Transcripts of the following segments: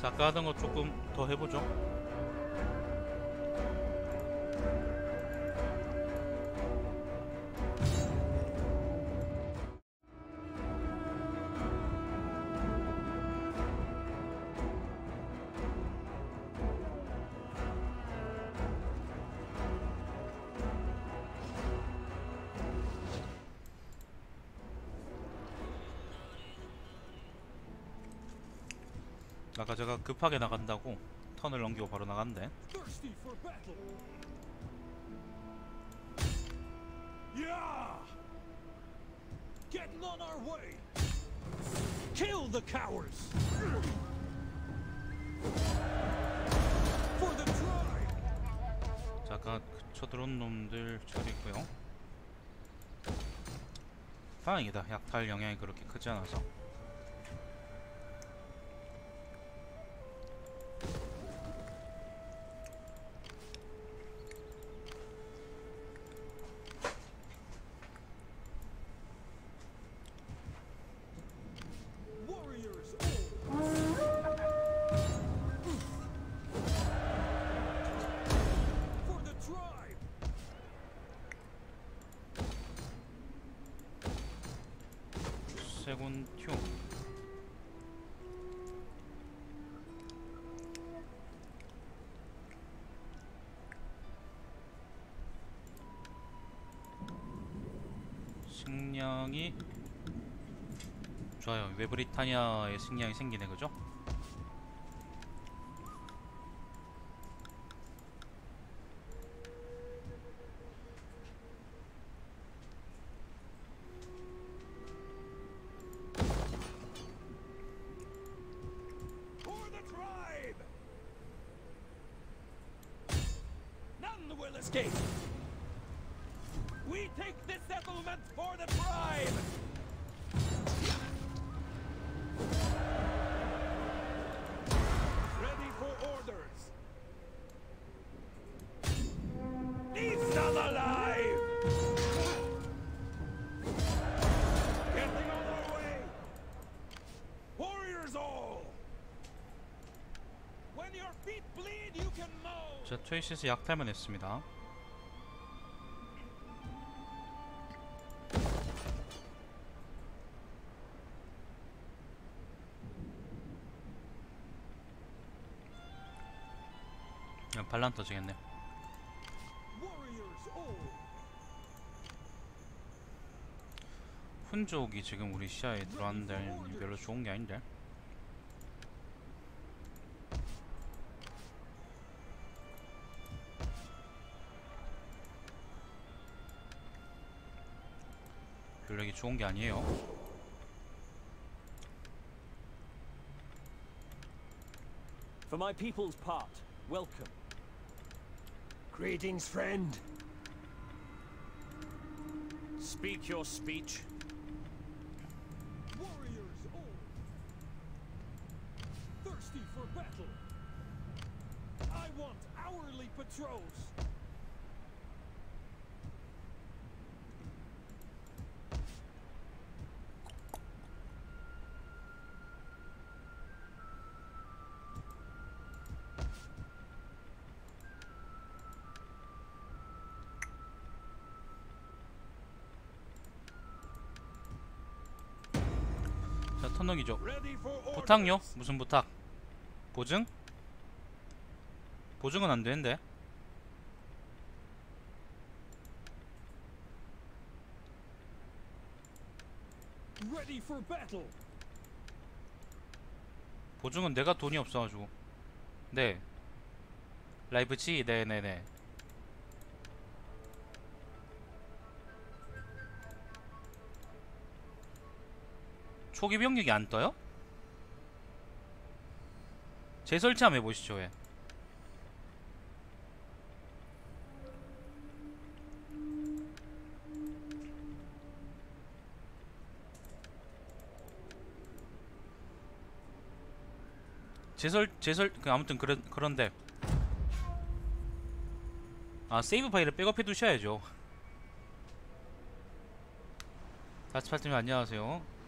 자, 아까 하던 거 조금 더 해보죠. 제가 급하게 나간다고 턴을 넘기고 바로. 자, 아까 쳐들어온 놈들 처리고요. 다행이다. 약탈 영향이 그렇게 크지 않아서. 식량이 좋아요. 외브리타니아의 식량이 생기네, 그죠? 트웨이시스 약탈만 했습니다. 야, 반란 터지겠네. Warriors all. 훈족이 지금 우리 시야에 들어왔는데 별로 좋은 게 아닌데. 좋은 게 아니에요. For my people's part, welcome. Greetings, friend. Speak your speech. Warriors all. Thirsty for battle. I want hourly patrols. Orders. 부탁요? 무슨 부탁? 보증? 보증은 안 되는데. Ready for battle. 보증은 내가 돈이 없어가지고. 네. 라이브치? 네네네. 초기 병력이 안 떠요? 재설치 한번 해보시죠, 왜. 제설 그 아무튼 그런 그런데 아 세이브 파일을 백업해 두셔야죠. 다스파트님 안녕하세요.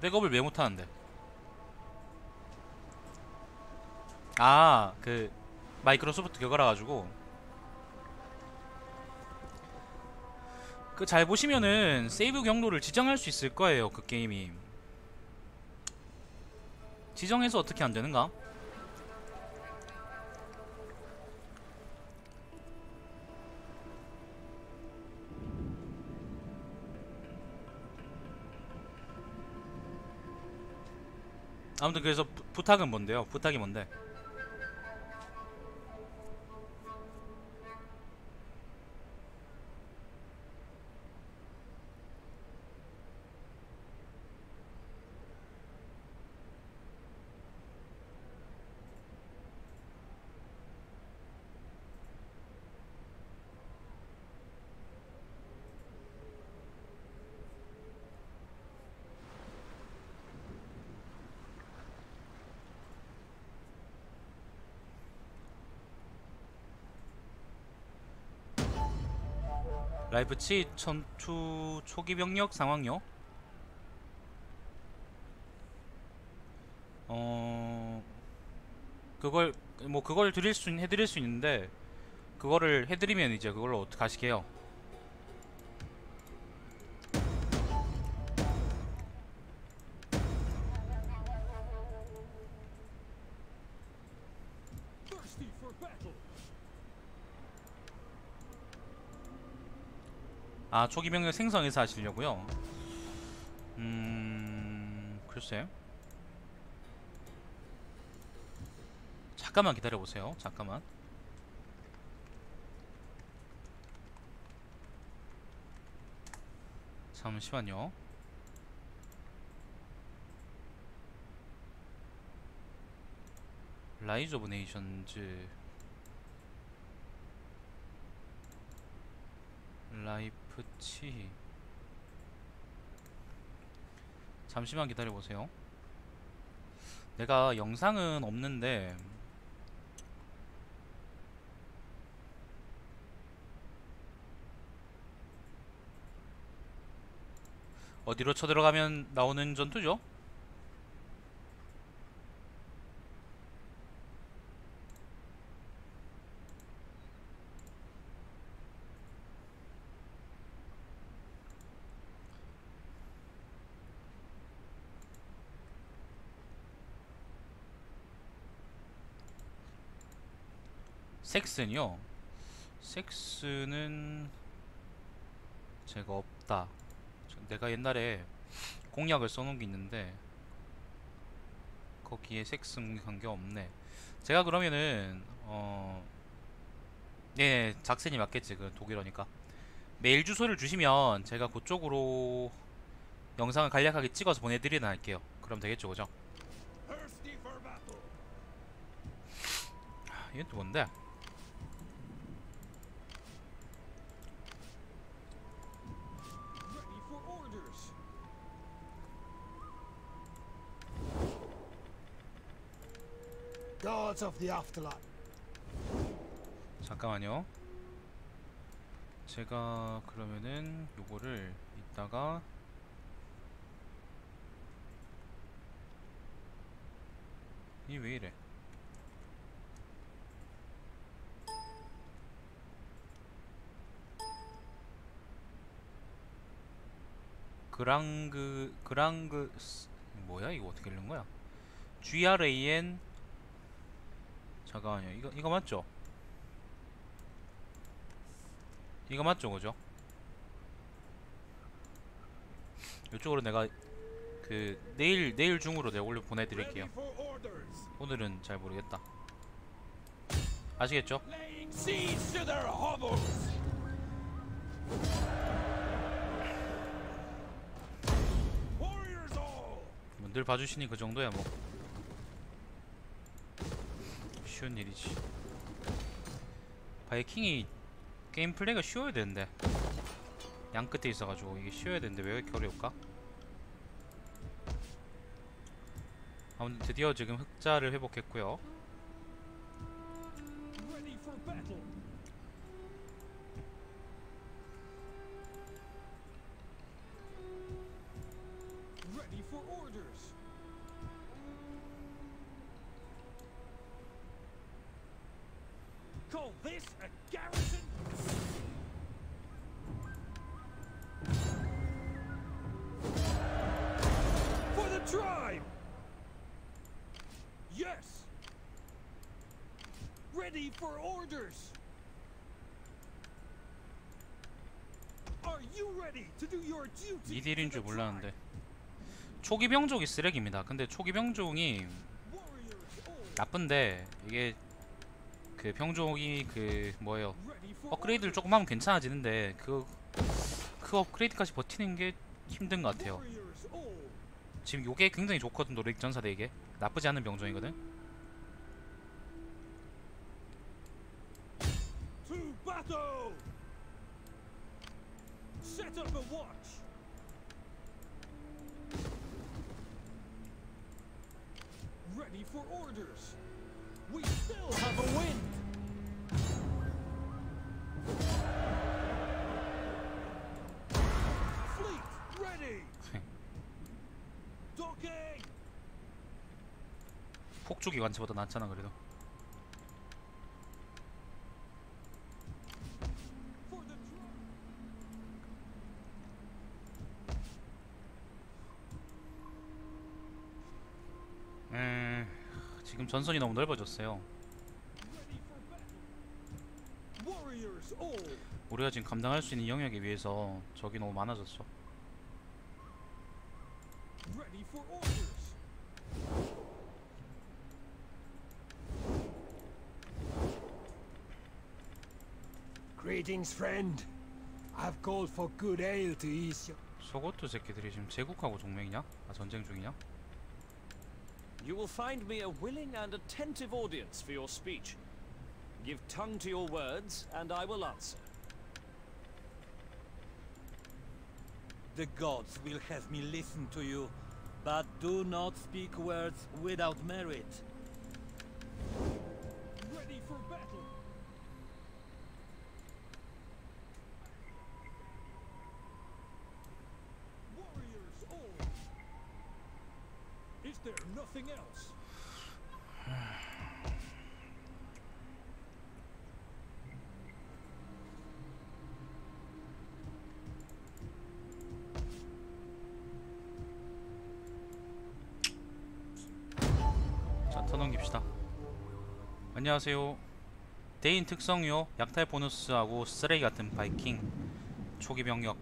백업을 왜 못하는데? 아, 그 마이크로소프트 그거라 가지고 그 잘 보시면은 세이브 경로를 지정할 수 있을 거예요. 그 게임이 지정해서 어떻게 안 되는가? 아무튼 그래서 부, 부탁은 뭔데요? 부탁이 뭔데? 라이프치 전투 초기 병력 상황요. 어 그걸 뭐 그걸 드릴 수 있- 해드릴 수 있는데 그거를 해드리면 이제 그걸로 어떻게 하시게요? 아 초기 병력 생성해서 하시려고요. 음 글쎄. 잠깐만 기다려 보세요. 잠깐만. 잠시만요. Rise of Nations 라이프치 잠시만 기다려 보세요. 내가 영상은 없는데 어디로 쳐들어가면 나오는 전투죠? 섹스는요. 섹스는 제가 없다. 저- 내가 옛날에 공약을 써놓은 게 있는데 거기에 섹스 공격한 게 없네. 제가 그러면은 어, 네 작센이 맞겠지. 그 독일어니까 메일 주소를 주시면 제가 그쪽으로 영상을 간략하게 찍어서 보내드리나 할게요. 그럼 되겠죠, 그죠? 하, 이건 또 뭔데? Ready for orders. Gods of the afterlife. 잠깐만요. 제가 그러면은 요거를 이따가 이 왜 이래? 그랑그 그랑그 스- 뭐야 이거 어떻게 읽는 거야? GRAN 잠깐만요. 이거 이거 맞죠? 이거 맞죠, 그죠? 이쪽으로 내가 그 내일 내일 중으로 내가 올려 보내드릴게요. 오늘은 잘 모르겠다. 아시겠죠? All. 뭐늘 봐주시니 그 정도야 뭐. 쉬운 일이지. 바이킹이 게임 플레이가 쉬워야 되는데 양 끝에 있어가지고 이게 쉬워야 되는데 왜 이렇게 어려울까? 아무튼 드디어 지금 흑자를 회복했고요. 2딜인 줄 몰랐는데. 초기 병종이 쓰레기입니다. 근데 초기 병종이 나쁜데 이게 그 병종이 그 뭐예요? 업그레이드를 조금 하면 괜찮아지는데 그, 그 업그레이드까지 버티는 게 힘든 것 같아요. 지금 요게 굉장히 좋거든 노력 전사대에게. 나쁘지 않은 병종이거든. Set up a watch! Ready for orders! We still have a wind! Fleet ready! Docking! 폭주 기관차보다 낫잖아 그래도. For the tribe! 음 지금 전선이 너무 넓어졌어요. 우리가 지금 감당할 수 있는 영역에 비해서 적이 너무 많아졌어. Greetings, friend. I've called for good ale to ease your. 소고트 새끼들이 지금 제국하고 동맹이냐? 아 전쟁 중이냐? You will find me a willing and attentive audience for your speech. Give tongue to your words, and I will answer. The gods will have me listen to you, but do not speak words without merit. There nothing else? 자, 터넘깁시다. 안녕하세요. 대인 특성요, 약탈 보너스하고 쓰레기 같은 바이킹, 초기 병력.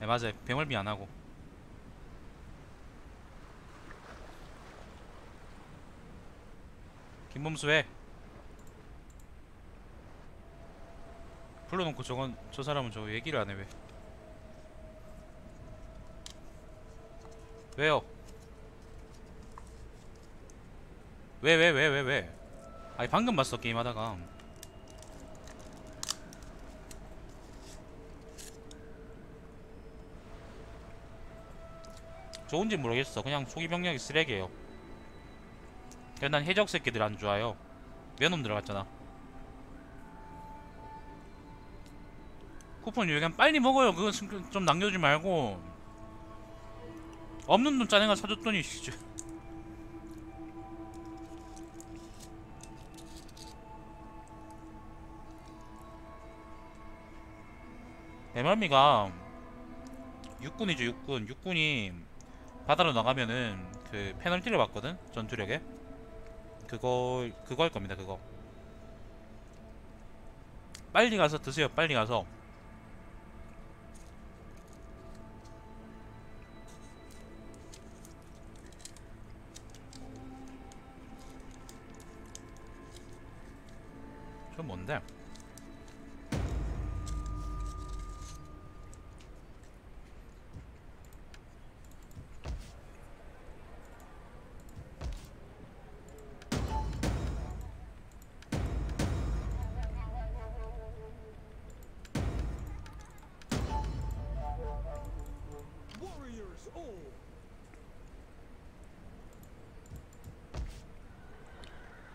네, 맞아요. 배멀미 안 하고. 김범수 왜? 불러놓고 저건 저 사람은 저 얘기를 안 해 왜? 왜요? 왜왜 왜 왜 왜? 아니 방금 봤어 게임 하다가 좋은지 모르겠어 그냥 초기 병력이 쓰레기예요 난 해적 새끼들 안 좋아요. 면놈 들어갔잖아. 쿠폰 유익은 빨리 먹어요. 그거 좀- 좀 남겨주지 말고. 없는 돈 짜내가 사줬더니 진짜 배멀미가 육군이죠 육군. 육군이 바다로 나가면은 그 페널티를 받거든 전투력에 그거 그거 할 겁니다 그거 빨리 가서 드세요 빨리 가서 저 뭔데?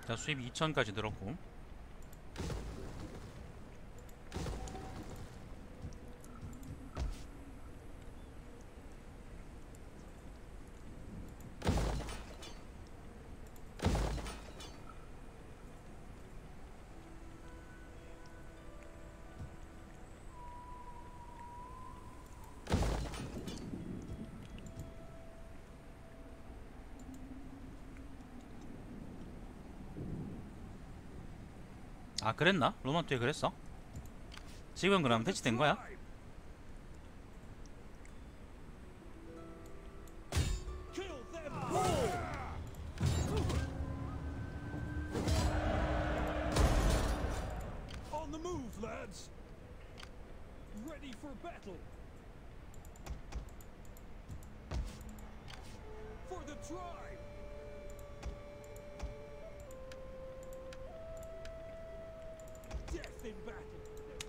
자 수입 2천까지 늘었고 아 그랬나? 로마트에 그랬어? 지금 그럼 패치된 거야? Kill them all!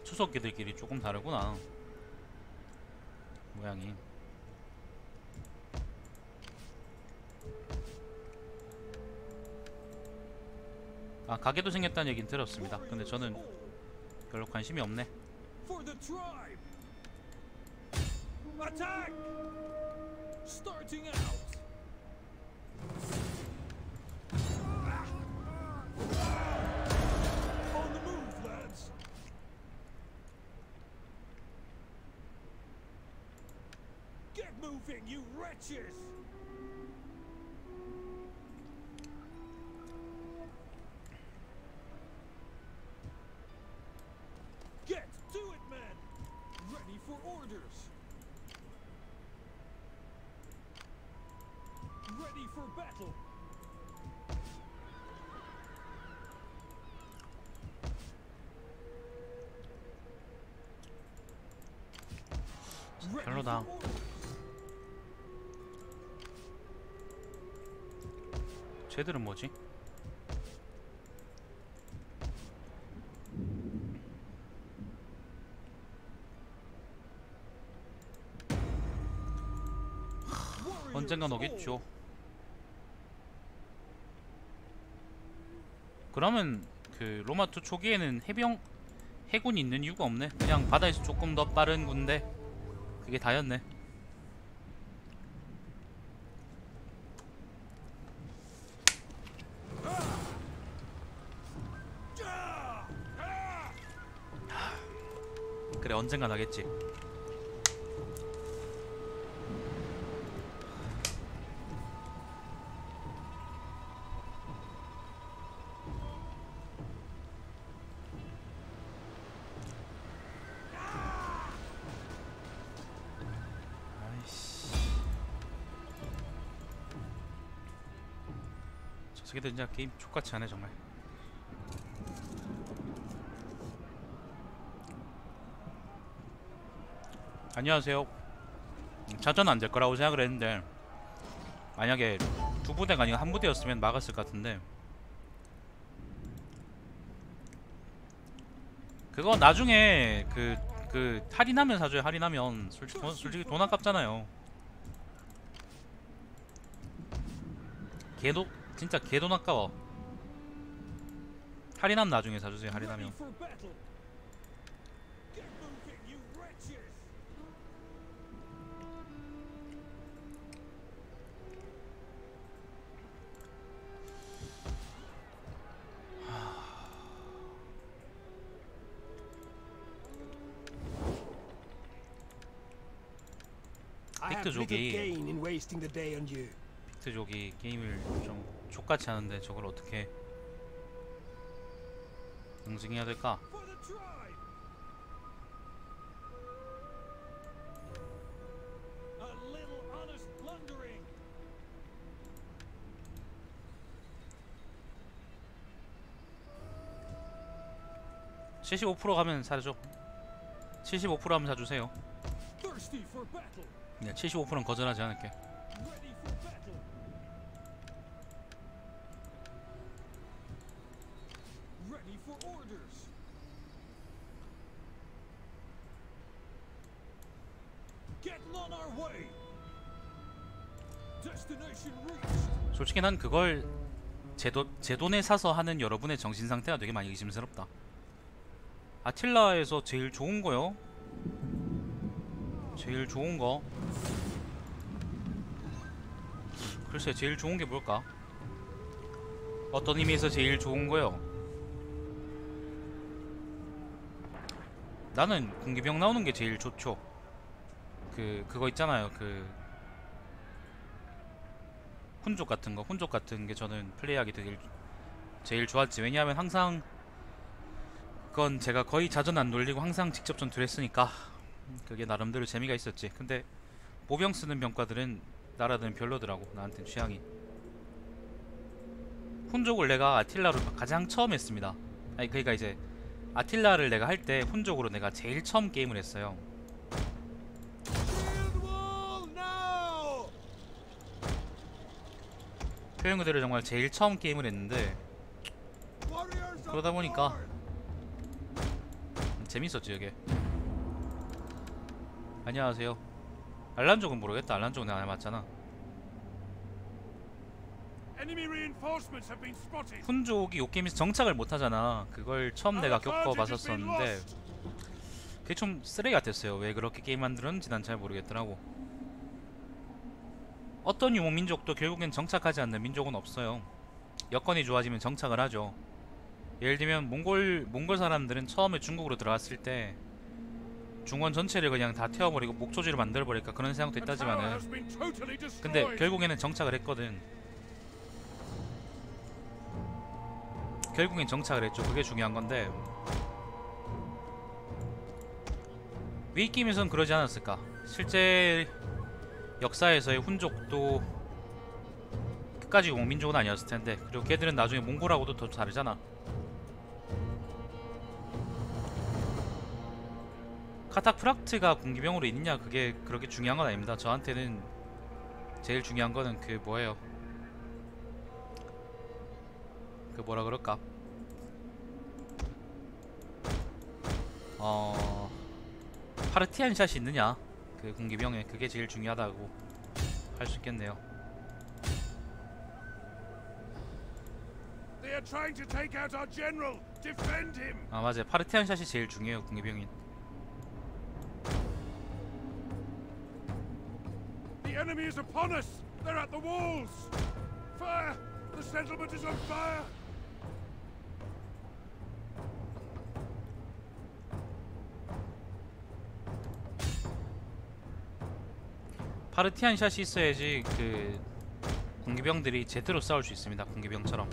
추석기들끼리 조금 다르구나 모양이 아 가게도 생겼다는 얘긴 들었습니다 근데 저는 별로 관심이 없네! Attack! Starting out! You wretches! Get to it, men! Ready for orders! Ready for battle! Ready 별로 쟤들은 뭐지? 언젠간 오겠죠. 그러면 그 로마투 초기에는 해병 해군이 있는 이유가 없네. 그냥 바다에서 조금 더 빠른 군대. 그게 다였네. 그래 언젠간 하겠지. 아이씨. 저 새끼들 진짜 게임 족같이 하네 정말. 안녕하세요. 음, 자전 안될 거라고 생각을 했는데 만약에 두 부대가 아니고 한 부대였으면 막았을 것 같은데 그거 나중에 그, 그 할인하면 사줘요. 할인하면 솔직히 돈, 솔직히 돈 아깝잖아요. 개도 진짜 개돈 아까워. 할인하면 나중에 사주세요. 할인하면 the day on you. 픽트족이 게임을 좀 족같이 하는데 저걸 어떻게 응징해야 될까? For the tribe! A little honest plundering! 75% 가면 사줘. 75% 하면 사주세요. Thirsty for battle! 네, 75%는 거절하지 않을게. 솔직히 난 그걸 제도 제 돈에 사서 하는 여러분의 정신 상태가 되게 많이 의심스럽다. 아틸라에서 제일 좋은 거요. 제일 좋은 거. 글쎄 제일 좋은 게 뭘까? 어떤 의미에서 제일 좋은 거요? 나는 공기병 나오는 게 제일 좋죠. 그 그거 있잖아요. 그 훈족 같은 거, 훈족 같은 게 저는 플레이하기 되게 제일 좋았지. 왜냐하면 항상 그건 제가 거의 자전 안 돌리고 항상 직접 전투를 했으니까 그게 나름대로 재미가 있었지. 근데 보병 쓰는 병과들은 나라들은 별로더라고. 나한텐 취향이. 훈족을 내가 아틸라로 가장 처음 했습니다. 아니 그러니까 이제 아틸라를 내가 할 때 훈족으로 내가 제일 처음 게임을 했어요. 표현 그대로 정말 제일 처음 게임을 했는데 그러다 보니까 재밌었지 이게. 안녕하세요. 알란족은 모르겠다. 알란족은 내가 been spotted. 훈족이 요 게임에서 정착을 못 하잖아. 그걸 처음 내가 겪어봤었었는데. 그게 좀 쓰레기 같았어요. 왜 그렇게 게임 만들었는지 난 잘 모르겠더라고. 어떤 유목 민족도 결국엔 정착하지 않는 민족은 없어요. 여건이 좋아지면 정착을 하죠. 예를 들면 몽골 몽골 사람들은 처음에 중국으로 들어왔을 때 중원 전체를 그냥 다 태워버리고 목초지로 만들어버릴까 그런 생각도 했다지만은 근데. 결국에는 정착을 했거든. 결국엔 정착을 했죠. 그게 중요한 건데 위 게임에선 그러지 않았을까? 실제 역사에서의 훈족도 끝까지 원민족은 아니었을 텐데 그리고 걔들은 나중에 몽골하고도 더 다르잖아. 카타프락트가 군기병으로 있느냐 그게 그렇게 중요한 건 아닙니다. 저한테는 제일 중요한 거는 그 뭐예요? 그 뭐라 그럴까? 어 파르티안 샷이 있느냐? 그 군기병에 그게 제일 중요하다고 할 수 있겠네요. 아 맞아요. 파르티안 샷이 제일 중요해요. 군기병인. Enemy is upon us. They're at the walls. Fire! The settlement is on fire. 파르티안 샷이 있어야지 그 군기병들이 제대로 싸울 수 있습니다. 군기병처럼.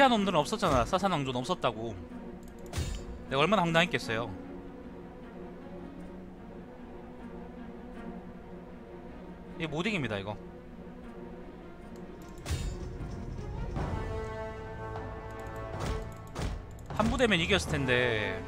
페르시아 놈들은 없었잖아. 사산 왕조는 없었다고. 내가 얼마나 황당했겠어요. 이게 못 이깁니다 이거. 한 부대면 이겼을 텐데.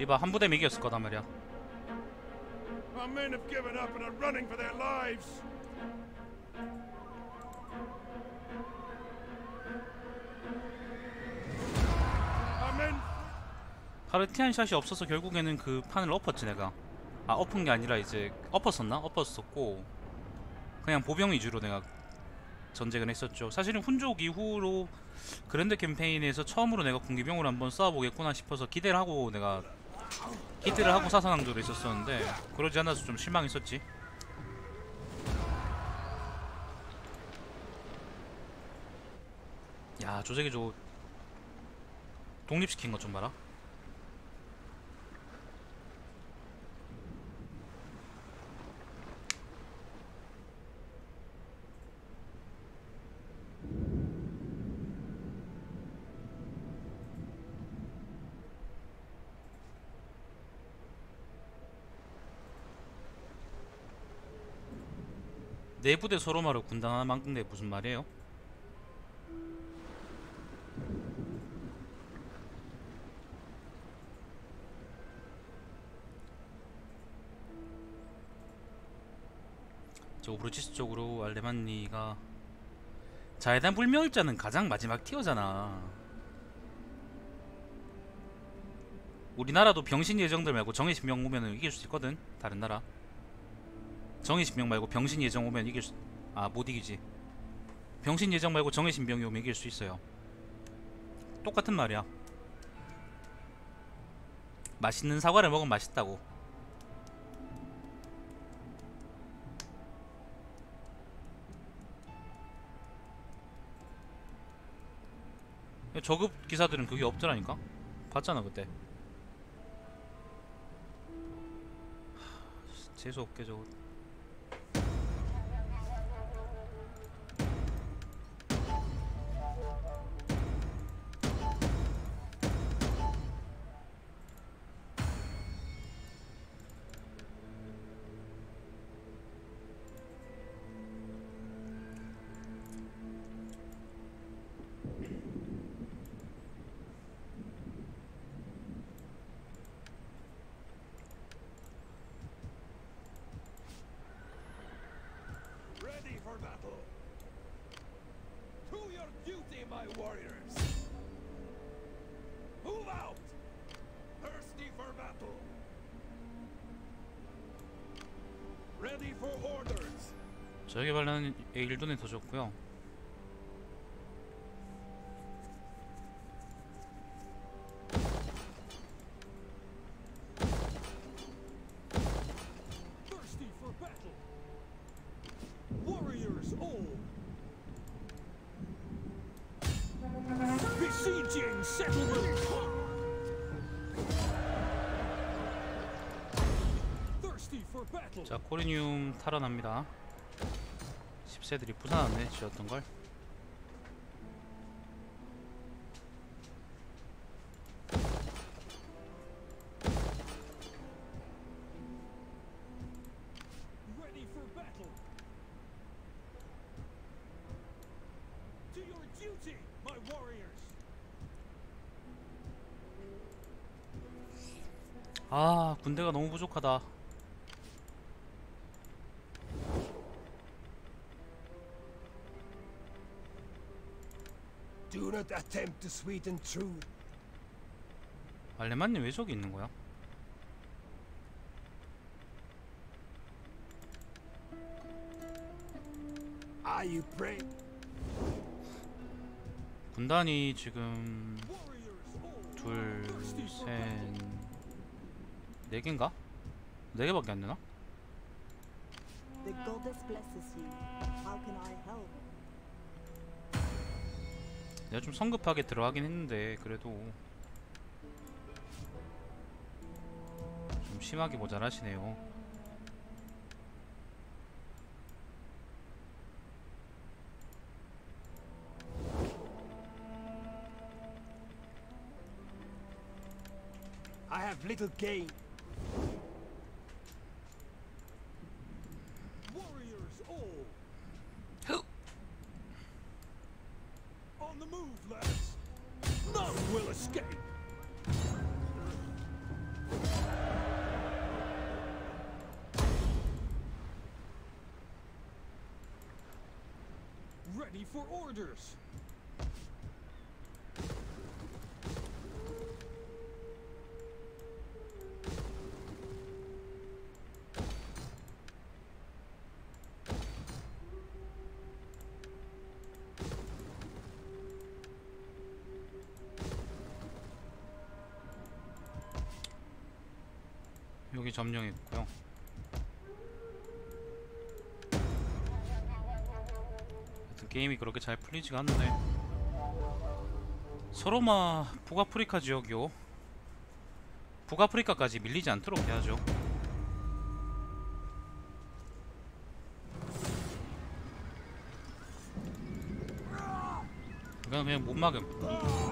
지바 한 부대면 이겼을 거단 말이야. 파르티안 샷이 없어서 결국에는 그 판을 엎었지 내가 아 엎은 게 아니라 이제 엎었었나? 엎었었고 그냥 보병 위주로 내가 전쟁을 했었죠 사실은 훈족 이후로 그랜드 캠페인에서 처음으로 내가 군기병으로 한번 쏴보겠구나 싶어서 기대를 하고 내가 기대를 하고 사선왕조를 했었었는데 그러지 않아서 좀 실망했었지. 야 조세기 저 독립시킨 것 좀 봐라 네 내부대 서로마로 군당한 만든 게 무슨 말이에요? 저 오브로치스 쪽으로 알레만니가 자해단 불멸자는 가장 마지막 티어잖아 우리나라도 병신 예정들 말고 정의 신명 오면 이길 수 있거든 다른 나라 정의 신명 말고 병신 예정 오면 이길 수 아 못 이기지. 병신 예정 말고 정의 신병이 오면 이길 수 있어요. 똑같은 말이야. 맛있는 사과를 먹으면 맛있다고. 저급 기사들은 그게 없더라니까? 봤잖아 그때. 하, 재수없게 저거 duty, my warriors. Move out. Thirsty for battle. Ready for orders. 저에게 발라는 일돈에 더 좋고요 자 코리니움 탈환합니다. 10세들이 부산하네 지었던 걸 부족하다 Do not attempt to sweeten truth. 알레만님 왜 저기 있는 거야? Are you brave? 군단이 지금. 둘, 셋. 네 개인가? 네 개밖에 안 되나? The goddess blesses you. How can I help? 내가 좀 성급하게 들어가긴 했는데 그래도 좀 심하게 모자라시네요. I have little gain. 여기 점령했고요. 하여튼 게임이 그렇게 잘 풀리지가 않네. 서로마 북아프리카 지역이요. 북아프리카까지 밀리지 않도록 해야죠. 그냥 그냥 못 막음.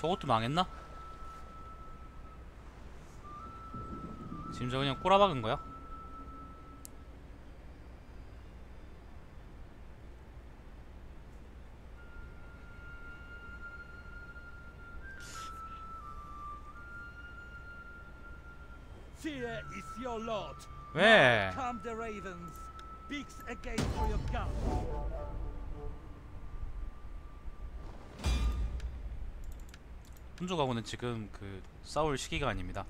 저것도 망했나? 지금 저 그냥 꼬라박은 거야? 왜? 혼조가고는 지금 그 싸울 시기가 아닙니다.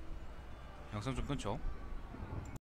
영상 좀 끊죠.